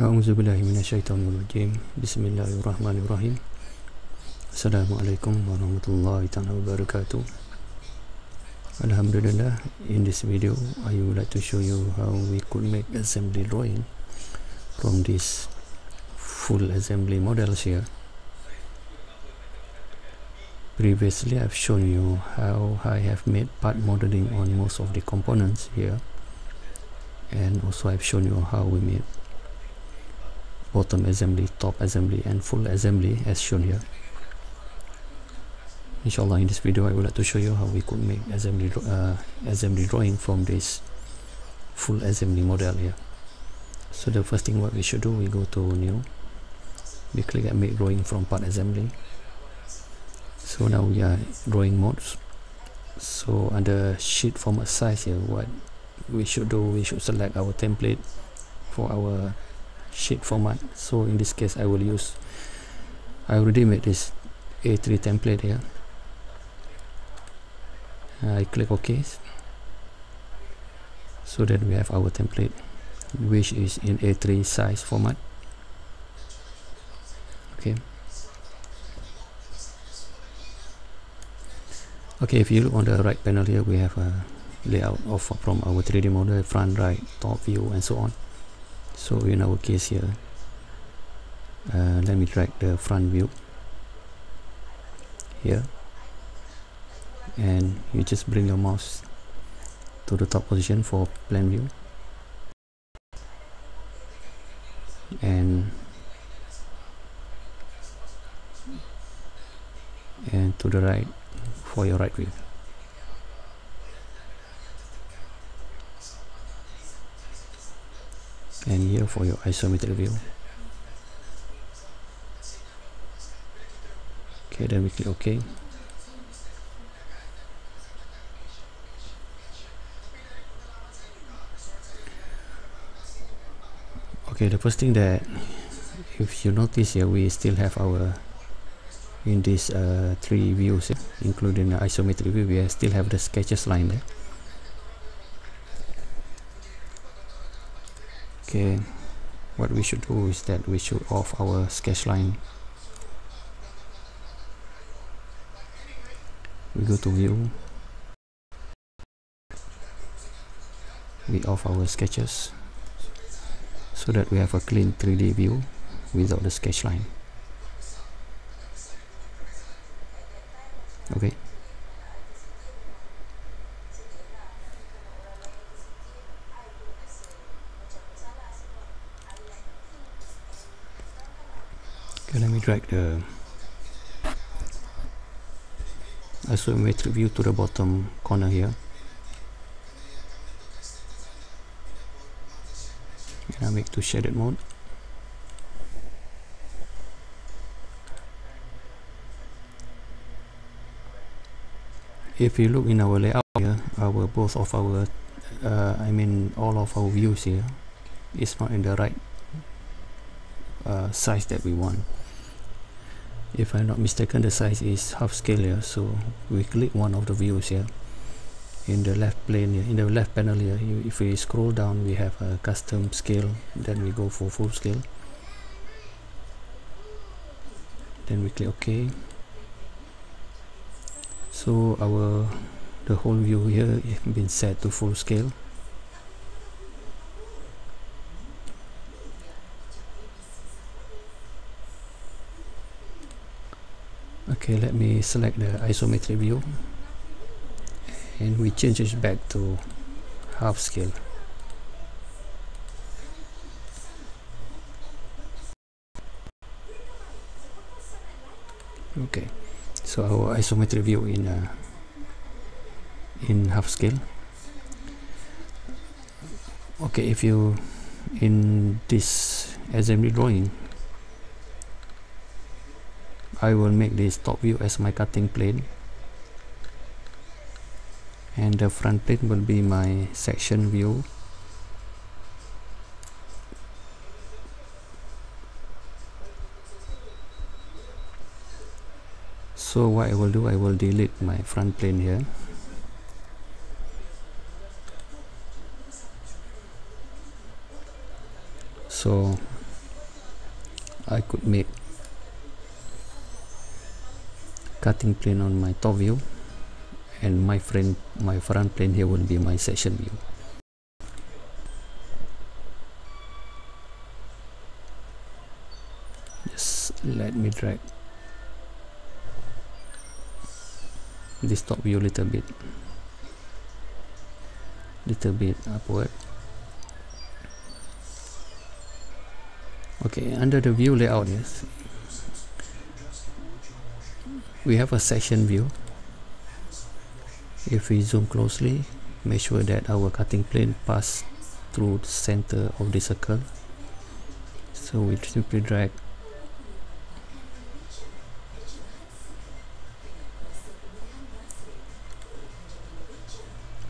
أعوذ بالله من الشيطان الرجيم بسم الله الرحمن الرحيم السلام عليكم ورحمة الله تعالى وبركاته Alhamdulillah in this video I would like to show you how we could make assembly drawing from this full assembly models here Previously I've shown you how I have made part modeling on most of the components here and also I've shown you how we made bottom assembly, top assembly and full assembly as shown here. Inshallah in this video I would like to show you how we could make assembly, uh, assembly drawing from this full assembly model here. So the first thing what we should do, we go to new, we click at make drawing from part assembly. So now we are drawing modes. So under sheet format size here, what we should do, we should select our template for our sheet format. So in this case I will use I already made this A3 template here. I click OK. So that we have our template which is in A3 size format. Okay. Okay if you look on the right panel here we have a layout of from our 3D model front right top view and so on so in our case here. Uh, let me drag the front view here. And you just bring your mouse to the top position for plan view. And and to the right for your right view and here for your isometric view. Okay then we click ok. Okay the first thing that if you notice here we still have our in these uh, three views including the isometric view we still have the sketches line there okay what we should do is that we should off our sketch line. We go to view. We off our sketches so that we have a clean 3D view without the sketch line. Okay drag the isometric view to the bottom corner here. And I make to shaded mode. If you look in our layout here our both of our uh, I mean all of our views here is not in the right uh, size that we want if I'm not mistaken the size is half scale here so we click one of the views here. In the left plane here in the left panel here you, if we scroll down we have a custom scale then we go for full scale. Then we click OK. So our the whole view here has been set to full scale okay let me select the isometric view. And we change it back to half scale. Okay so our isometric view in uh, in half scale. Okay if you in this assembly drawing I will make this top view as my cutting plane. And the front plane will be my section view. So what I will do I will delete my front plane here. So I could make cutting plane on my top view and my front my front plane here will be my section view. Just let me drag this top view a little bit little bit upward. Okay under the view layout yes we have a section view. If we zoom closely make sure that our cutting plane pass through the center of the circle. So we simply drag.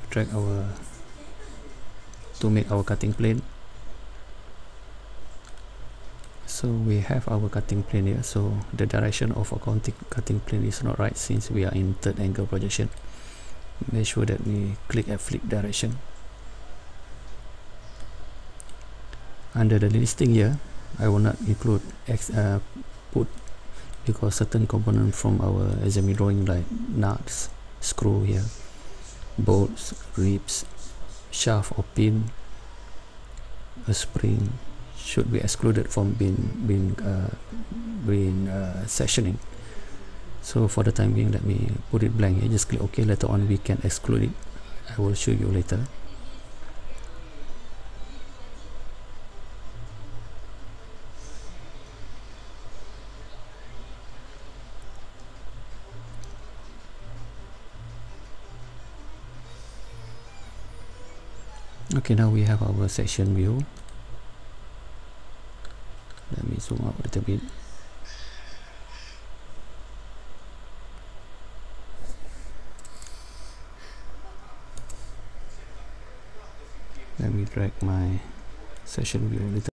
Drag our to make our cutting plane so we have our cutting plane here. So the direction of our cutting plane is not right since we are in third angle projection. Make sure that we click at flip direction. Under the listing here I will not include X, uh, put because certain component from our assembly drawing like nuts screw here bolts ribs shaft or pin a spring should be excluded from being being uh, being uh, sectioning so for the time being let me put it blank here. Just click ok later on we can exclude it. I will show you later. Okay now we have our section view let me zoom out a little bit. Let me drag my section view a little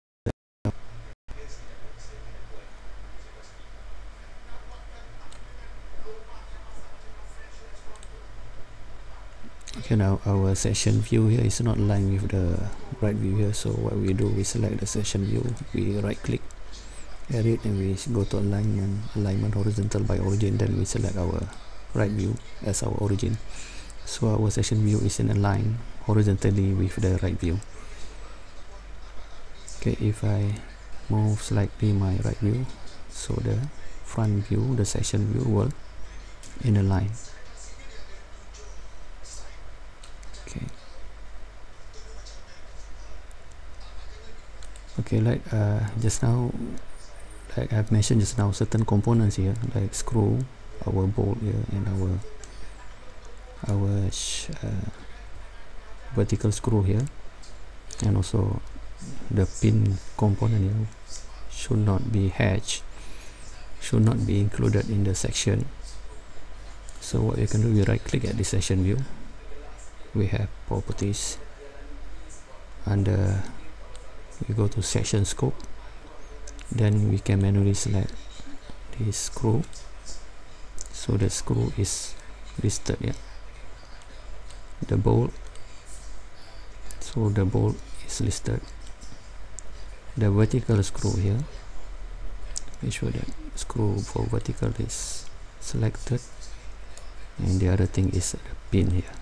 okay now our section view here is not aligned with the right view here so what we do we select the section view. We right click edit and we go to alignment alignment horizontal by origin. Then we select our right view as our origin. So our section view is in a line horizontally with the right view. Okay if I move slightly my right view so the front view the section view will in a okay like uh, just now like I've mentioned just now certain components here like screw our bolt here and our our uh, vertical screw here and also the pin component here should not be hatched should not be included in the section. So what you can do we right click at the section view. We have properties under we go to section scope. Then we can manually select this screw. So the screw is listed here. The bolt. So the bolt is listed. The vertical screw here. Make sure that screw for vertical is selected. And the other thing is the pin here.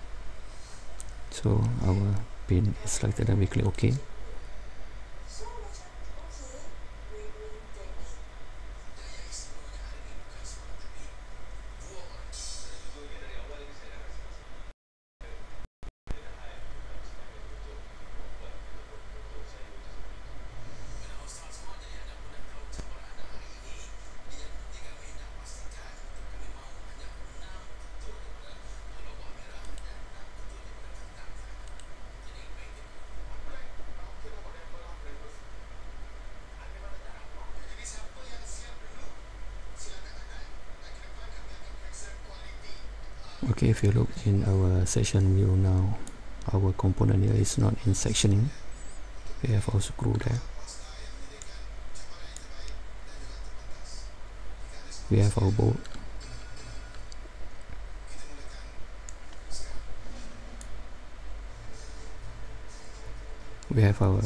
So our pin is selected and we click ok okay if you look in our section view now our component here is not in sectioning we have our screw there. We have our bolt we have our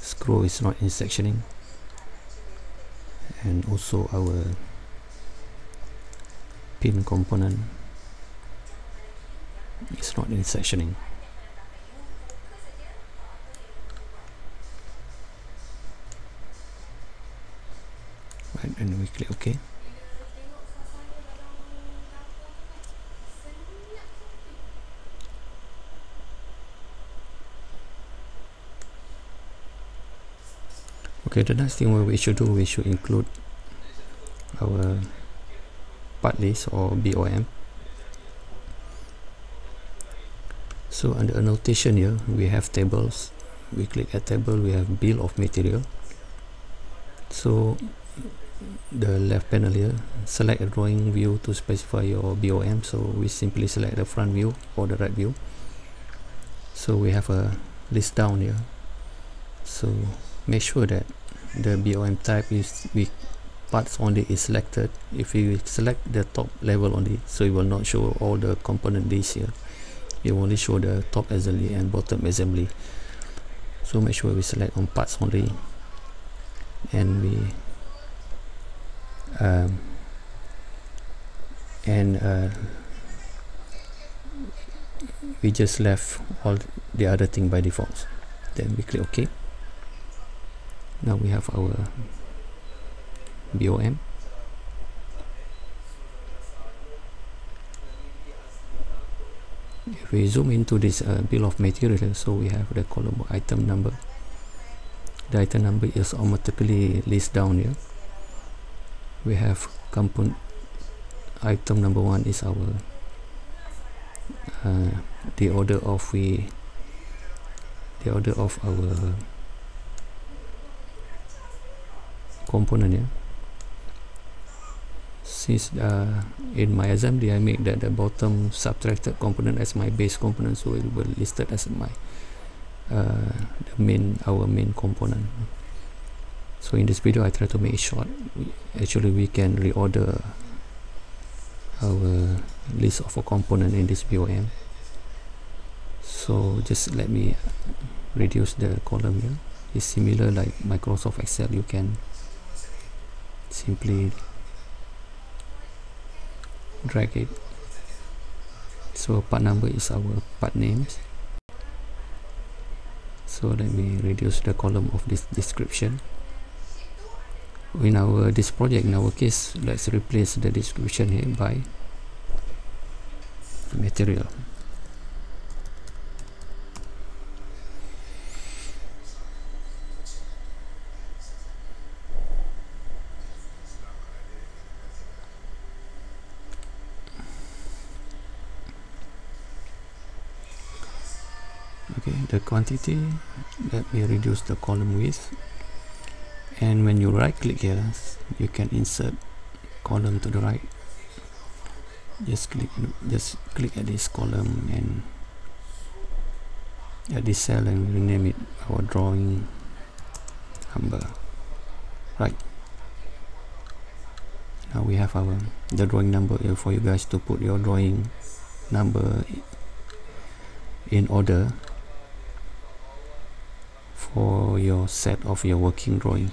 screw is not in sectioning. And also our pin component is not in sectioning right and we click OK. Okay the next thing we should do we should include our part list or BOM so under annotation here we have tables. We click at table we have bill of material. So the left panel here select a drawing view to specify your BOM so we simply select the front view or the right view. So we have a list down here. So make sure that the BOM type is with parts only is selected. If you select the top level only so it will not show all the component list here it will only show the top assembly and bottom assembly. So make sure we select on parts only. And we um, and uh, we just left all the other thing by default. Then we click OK now we have our BOM if we zoom into this uh, bill of material so we have the column item number. The item number is automatically list down here. We have component item number one is our uh, the order of we the order of our component here since uh, in my assembly I make that the bottom subtracted component as my base component so it will listed as my uh, the main our main component. So in this video I try to make it short. We, actually we can reorder our list of a component in this BOM so just let me reduce the column here. It's similar like Microsoft Excel. You can simply drag it. So part number is our part names. So let me reduce the column of this description. In our this project in our case let's replace the description here by material okay the quantity let me reduce the column width. And when you right click here you can insert column to the right. Just click just click at this column and at this cell and rename it our drawing number. Right. Now we have our the drawing number here for you guys to put your drawing number in order for your set of your working drawing.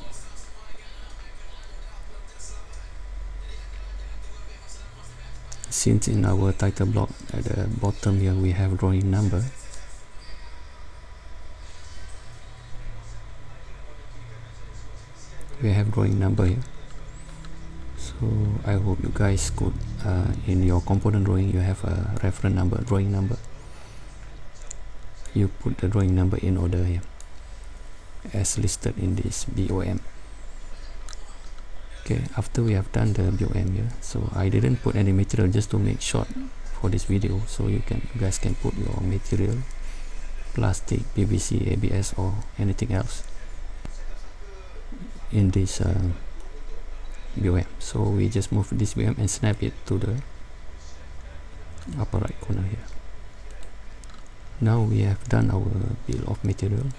Since in our title block at the bottom here we have drawing number. We have drawing number here. So I hope you guys could uh, in your component drawing you have a reference number drawing number. You put the drawing number in order here as listed in this BOM okay after we have done the BOM here so I didn't put any material just to make short for this video. So you can you guys can put your material plastic PVC ABS or anything else in this uh, BOM so we just move this BOM and snap it to the upper right corner here. Now we have done our bill of material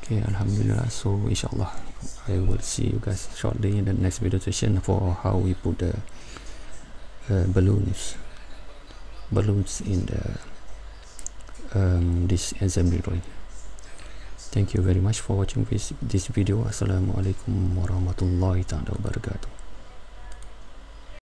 okay alhamdulillah. So inshallah i will see you guys shortly in the next video session for how we put the uh, balloons balloons in the um, this assembly drawing thank you very much for watching this, this video. Assalamualaikum warahmatullahi wabarakatuh